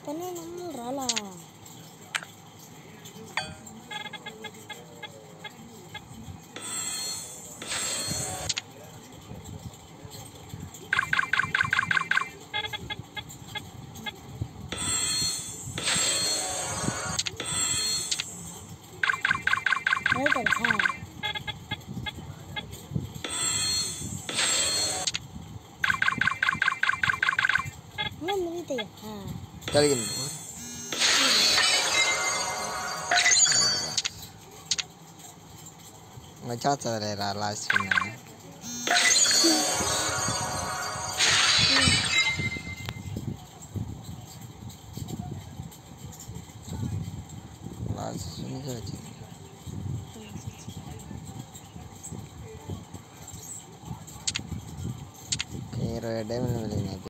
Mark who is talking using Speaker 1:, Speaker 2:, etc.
Speaker 1: Karena memang murah. Ngomong gitu ya.
Speaker 2: Kali gini. Ngecaca dari lasnya. Lasnya saja. Kira ada yang